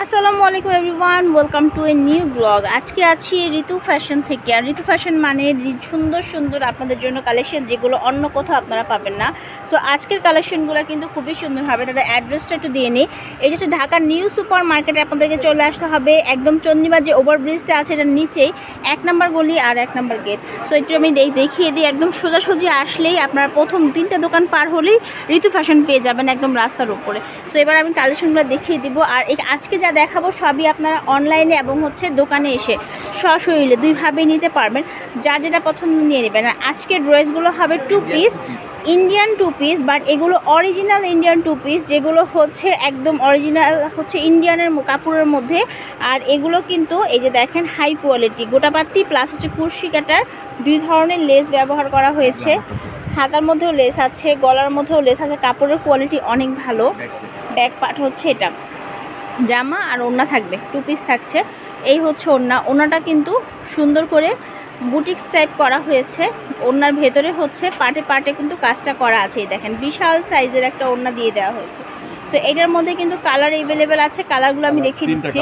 আসসালামু আলাইকুম everyone, welcome to a new blog. আজকে আছি ঋতু ফ্যাশন থেকে। আর ঋতু ফ্যাশন মানে সুন্দর সুন্দর আপনাদের জন্য কালেকশন যেগুলো অন্য কোথাও আপনারা পাবেন না। সো আজকের কালেকশনগুলো কিন্তু খুবই সুন্দর হবে। তাদের অ্যাড্রেসটা একটু দিয়ে নিই। এটা হচ্ছে ঢাকার নিউ সুপার মার্কেটে আপনাদেরকে চলে আসতে হবে। একদম চন্ডিমার যে ওভারব্রিজটা আছে, এটার নিচেই এক নম্বর গলি আর এক নম্বর গেট সো একটু আমি দেখ- দেখিয়ে দিই। একদম সোজাসুজি আসলেই আপনারা প্রথম তিনটা দোকান পার হলেই ঋতু ফ্যাশন পেয়ে যাবেন একদম রাস্তার উপরে। সো এবার আমি কালেকশনগুলো দেখিয়ে দিব। আর আজকে যা দেখাবো সবই আপনারা অনলাইনে এবং হচ্ছে দোকানে এসে সশরীরে দুইভাবেই নিতে পারবেন। যার যেটা পছন্দ নিয়ে নেবেন। আর আজকের ড্রেসগুলো হবে two piece Indian two piece but এগুলো অরিজিনাল ইন্ডিয়ান টু পিস যেগুলো হচ্ছে একদম অরিজিনাল হচ্ছে ইন্ডিয়ানের কাপড়ের মধ্যে। আর এগুলো কিন্তু এই যে দেখেন হাই কোয়ালিটি গোটাপাত্তি প্লাস হচ্ছে কুর্শি কাটার দুই ধরনের লেস ব্যবহার করা হয়েছে। হাতার মধ্যেও লেস আছে গলার মধ্যেও লেস আছে কাপড়ের কোয়ালিটি অনেক ভালো। ব্যাক পার্ট হচ্ছে এটা। জামা আর ওড়না থাকবে টু পিস থাকছে। এই হচ্ছে ওড়না। ওনাটা কিন্তু সুন্দর করে বুটিক টাইপ করা হয়েছে। ওড়নার ভেতরে হচ্ছে পাটে পাটে কিন্তু কাজটা করা আছে। দেখেন, বিশাল সাইজের একটা ওড়না দিয়ে দেওয়া হয়েছে। তো এটার মধ্যে কিন্তু কালার এভেলেবেল আছে কালারগুলো আমি দেখিয়ে দিচ্ছি।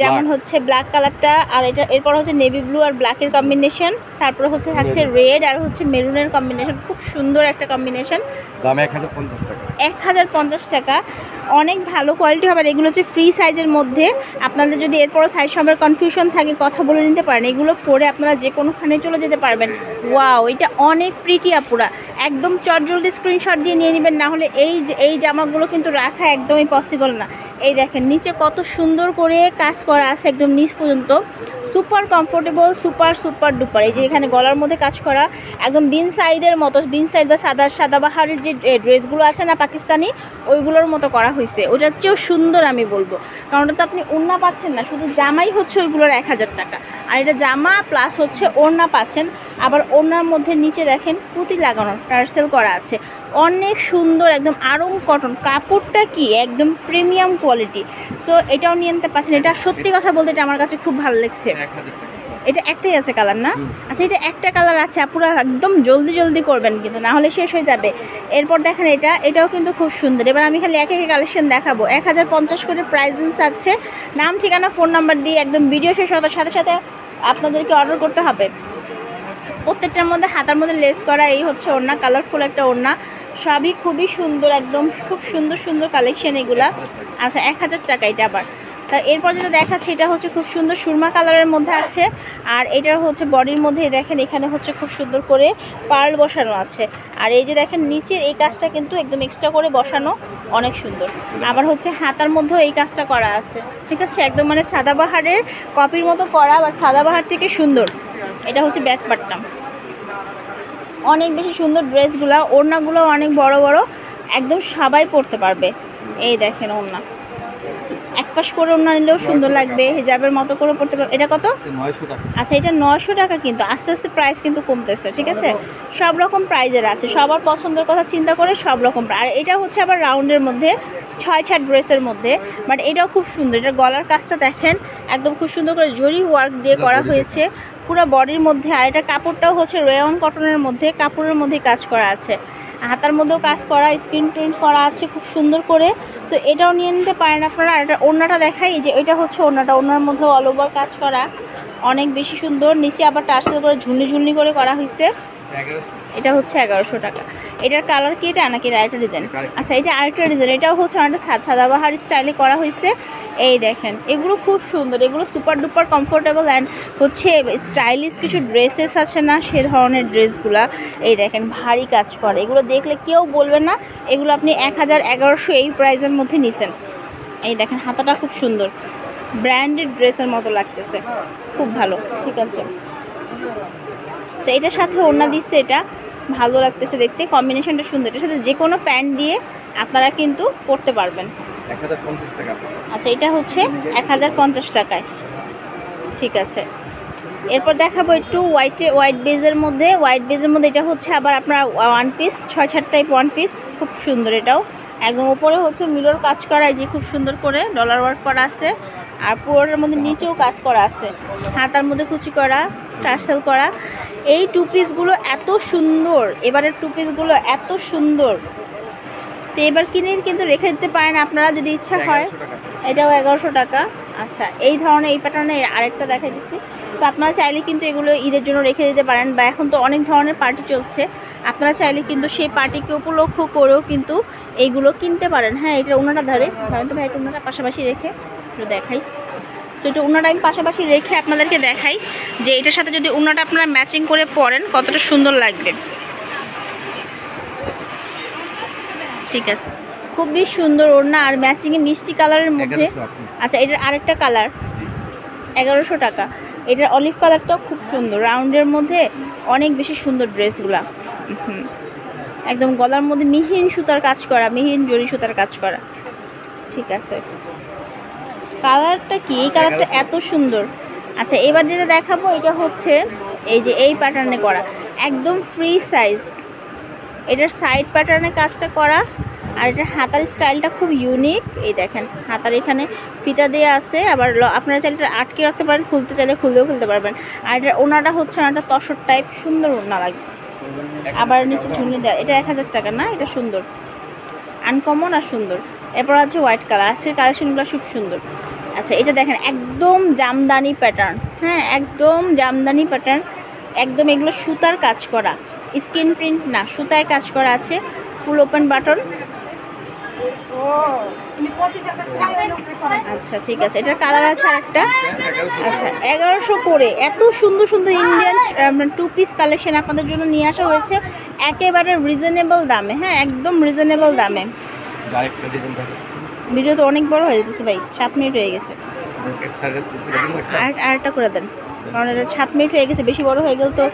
যেমন হচ্ছে ব্ল্যাক কালারটা আর এটা এরপর হচ্ছে নেভি ব্লু আর ব্ল্যাকের কম্বিনেশন তারপরে হচ্ছে থাকছে রেড আর হচ্ছে মেরুনের কম্বিনেশন খুব সুন্দর একটা কম্বিনেশন দাম এক হাজার পঞ্চাশ টাকা। এক হাজার পঞ্চাশ টাকা। অনেক ভালো কোয়ালিটি হবে আর এগুলো হচ্ছে ফ্রি সাইজের মধ্যে। আপনাদের যদি এরপরও সাইজ সবের কনফিউশন থাকে কথা বলে নিতে পারেন। এগুলো পরে আপনারা যে কোনোখানে চলে যেতে পারবেন। ওয়াও এটা অনেক প্রিটি আপুরা। একদম চটজলদি স্ক্রিনশট দিয়ে নিয়ে নেবেন, না হলে এই যে, এই জামাগুলো কিন্তু রাখা একদমই পসিবল না। এই দেখেন, নিচে কত সুন্দর করে কাজ করা আছে একদম নিচ পর্যন্ত। Super comfortable super super duper এই যে এখানে গলার মধ্যে কাজ করা, একদম বিন সাইদের মতো, বিন সাইদ বা সাদা সাদাবাহারের যে ড্রেসগুলো আছে না পাকিস্তানি, ওইগুলোর মতো করা হয়েছে ওটার চেয়েও সুন্দর আমি বলব। কারণ ওটা তো আপনি ওড়না পাচ্ছেন না, শুধু জামাই হচ্ছে ওইগুলোর এক হাজার টাকা। আর এটা জামা প্লাস হচ্ছে ওড়না পাচ্ছেন। আবার ওনার মধ্যে নিচে দেখেন পুঁতি লাগানো টার্সেল করা আছে। অনেক সুন্দর একদম আরং কটন কাপড়টা কি? একদম প্রিমিয়াম কোয়ালিটি সো এটাও নিয়ে নিতে পারছেন। এটা সত্যি কথা বলতে এটা আমার কাছে খুব ভালো লাগছে। এটা একটাই আছে কালার না? আচ্ছা এটা একটা কালার আছে পুরো একদম জলদি জলদি করবেন কিন্তু না হলে শেষ হয়ে যাবে। এরপর দেখেন এটা এটাও কিন্তু খুব সুন্দর। এবার আমি খালি এক এক কালেকশন দেখাবো। এক হাজার পঞ্চাশ করে প্রাইস আছে নাম ঠিকানা ফোন নাম্বার দিয়ে একদম ভিডিও শেষ হওয়ার সাথে সাথে আপনাদেরকে অর্ডার করতে হবে। প্রত্যেকটার মধ্যে হাতার মধ্যে লেস করা এই হচ্ছে ওড়না কালারফুল একটা ওড়না। সবই খুবই সুন্দর, একদম খুব সুন্দর সুন্দর কালেকশন এগুলা। আচ্ছা এক হাজার টাকা এটা আবার। তা এরপর যেটা দেখাচ্ছে, এটা হচ্ছে খুব সুন্দর সুরমা কালারের মধ্যে আছে। আর এটার হচ্ছে বডির মধ্যে দেখেন, এখানে হচ্ছে খুব সুন্দর করে পার্ল বসানো আছে। আর এই যে দেখেন, নিচের এই কাজটা কিন্তু একদম এক্সট্রা করে বসানো অনেক সুন্দর। আবার হচ্ছে হাতার মধ্যেও এই কাজটা করা আছে। ঠিক আছে? একদম মানে সাদাবাহারের কপির মতো করা, আবার সাদাবাহার থেকে সুন্দর। এটা হচ্ছে ব্যাক পার্টটা অনেক বেশি সুন্দর ড্রেসগুলো ওড়নাগুলো অনেক বড় বড় একদম সবাই পরতে পারবে। এই দেখেন ওড়না। এক পাশ করে ওড়না নিলেও সুন্দর লাগবে হিজাবের মতো করে পরতে পারবে। এটা কত? আচ্ছা এটা নশো টাকা কিন্তু আস্তে আস্তে প্রাইস কিন্তু কমতেছে ঠিক আছে? সব রকম প্রাইজের আছে সবার পছন্দের কথা চিন্তা করে সব রকম আর এটা হচ্ছে আবার রাউন্ডের মধ্যে ছয় ছাট ড্রেসের মধ্যে বাট এটাও খুব সুন্দর। এটা গলার কাজটা দেখেন একদম খুব সুন্দর করে জরি ওয়ার্ক দিয়ে করা হয়েছে। পুরো বডির মধ্যে, আর এটা কাপড়টাও হচ্ছে রেয়ন কটনের মধ্যে, কাপড়ের মধ্যে কাজ করা আছে। হাতার মধ্যেও কাজ করা স্ক্রিন প্রিন্ট করা আছে খুব সুন্দর করে। তো এটাও নিয়ে নিতে পারেন আপনারা। আর এটা ওনাটা দেখাই যে এটা হচ্ছে ওনাটা ওনার মধ্যে অল ওভার কাজ করা। অনেক বেশি সুন্দর। নিচে আবার টার্সেল করে ঝুলনি ঝুলনি করে করা হয়েছে এটা হচ্ছে এগারোশো টাকা। এটার কালার কি এটা নাকি এটা আরেকটা ডিজাইন আচ্ছা এটা আরেকটা ডিজাইন এটাও হচ্ছে অনেকটা সাদা সাদাবাহার স্টাইলে করা হয়েছে এই দেখেন এগুলো খুব সুন্দর এগুলো সুপার ডুপার কমফোর্টেবল অ্যান্ড হচ্ছে স্টাইলিশ কিছু ড্রেসেস আছে না সে ধরনের ড্রেসগুলা এই দেখেন ভারী কাজ করে। এগুলো দেখলে কেউ বলবে না এগুলো আপনি এক হাজার এগারোশো এই প্রাইসের মধ্যে নিছেন। এই দেখেন হাতাটা খুব সুন্দর। ব্র্যান্ডেড ড্রেসের মতো লাগতেছে। খুব ভালো ঠিক আছে। তো এটার সাথে ওড়না দিচ্ছে এটা। ভালো লাগতেছে দেখতে কম্বিনেশনটা সুন্দর। এটার সাথে যে কোনো প্যান্ট দিয়ে আপনারা কিন্তু পরতে পারবেন। আচ্ছা এটা হচ্ছে এক হাজার পঞ্চাশ টাকায়। ঠিক আছে। এরপর দেখাবো একটু হোয়াইটে হোয়াইট বেজের মধ্যে। হোয়াইট বেজের মধ্যে এটা হচ্ছে আবার আপনার ওয়ান পিস ছয় ছাট টাইপ ওয়ান পিস খুব সুন্দর এটাও। একদম উপরে হচ্ছে মিরর কাজ করা যে খুব সুন্দর করে ডলার ওয়ার্ক করা আছে। আর পুরোটার মধ্যে নিচেও কাজ করা আছে। হাতার মধ্যে কুচি করা টার্সেল করা। এই টু পিসগুলো এত সুন্দর এবারের টু পিসগুলো এত সুন্দর। তো এবার কিনে কিন্তু রেখে দিতে পারেন আপনারা যদি ইচ্ছা হয়। এটাও এগারোশো টাকা। আচ্ছা এই ধরনের এই প্যাটার্নের আরেকটা দেখা দিচ্ছি। তো আপনারা চাইলে কিন্তু এগুলো ঈদের জন্য রেখে দিতে পারেন বা এখন তো অনেক ধরনের পার্টি চলছে। আপনারা চাইলে কিন্তু সেই পার্টিকে উপলক্ষ করেও কিন্তু এইগুলো কিনতে পারেন। হ্যাঁ এটা উনাটা ধরে। ধরেন তো ভাই এটা উনাটা পাশাপাশি রেখে একটু দেখাই। তো এটা উনাটা আমি পাশাপাশি রেখে আপনাদেরকে দেখাই যে এটার সাথে যদি উনাটা আপনারা ম্যাচিং করে পরেন কতটা সুন্দর লাগবে। ঠিক আছে। খুবই সুন্দর ওড়না আর ম্যাচিংয়ে মিষ্টি কালারের মধ্যে। আচ্ছা এটার আরেকটা কালার। এগারোশো টাকা। এটার অলিভ কালারটাও খুব সুন্দর। রাউন্ডের মধ্যে অনেক বেশি সুন্দর ড্রেসগুলা। একদম গলার মধ্যে মিহিন সুতার কাজ করা মিহিন জরি সুতার কাজ করা। ঠিক আছে। কালারটা কি? এই কালারটা এত সুন্দর। আচ্ছা এবার যেটা দেখাবো এটা হচ্ছে এই যে এই প্যাটার্নে করা। একদম ফ্রি সাইজ এটার সাইড প্যাটার্নে কাজটা করা। আর এটার হাতার স্টাইলটা খুব ইউনিক এই দেখেন হাতার এখানে ফিতা দেওয়া আছে। আবার আপনারা চাইলে এটা আটকে রাখতে পারেন খুলতে চাইলে খুলতেও খুলতে পারবেন। আর এটার ওনাটা হচ্ছে ওনাটা তসর টাইপ সুন্দর ওনা লাগে। আবার নিচে ঝুলি দেওয়া এটা এক হাজার টাকা না? এটা সুন্দর। আনকমন আর সুন্দর। এরপর আছে হোয়াইট কালার আজকের কালেকশনগুলো খুব সুন্দর। আচ্ছা এটা দেখেন, একদম জামদানি প্যাটার্ন হ্যাঁ একদম জামদানি প্যাটার্ন একদম এগুলো সুতার কাজ করা স্ক্রিন প্রিন্ট না, সুতায় কাজ করা আছে ফুল ওপেন বাটন আচ্ছা ঠিক আছে, এটার কালার আছে একটা আচ্ছা এগারোশো করে, এত সুন্দর সুন্দর ইন্ডিয়ান টু পিস কালেকশন আপনাদের জন্য নিয়ে আসা হয়েছে, একেবারে রিজনেবল দামে হ্যাঁ একদম রিজনেবল দামে। ভিডিও তো অনেক বড় হয়ে যেতেছে ভাই সাত মিনিট হয়ে গেছে। আর আরেকটা করে দেন কারণ এটা সাত মিনিট হয়ে গেছে বেশি বড় হয়ে গেল তো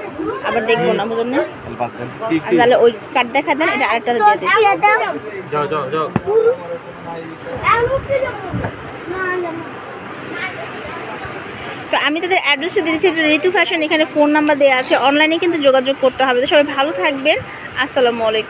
আবার দেখব না বুঝলেন না? তাহলে ওই কাট দেখা দেন এটা আরেকটা দিয়ে দিন। যাও যাও যাও। তো আমি তাদের অ্যাড্রেসটা দিয়েছি এটা ঋতু ফ্যাশন এখানে ফোন নাম্বার দেওয়া আছে অনলাইনে কিন্তু যোগাযোগ করতে হবে। তো সবাই ভালো থাকবেন আসসালামু আলাইকুম।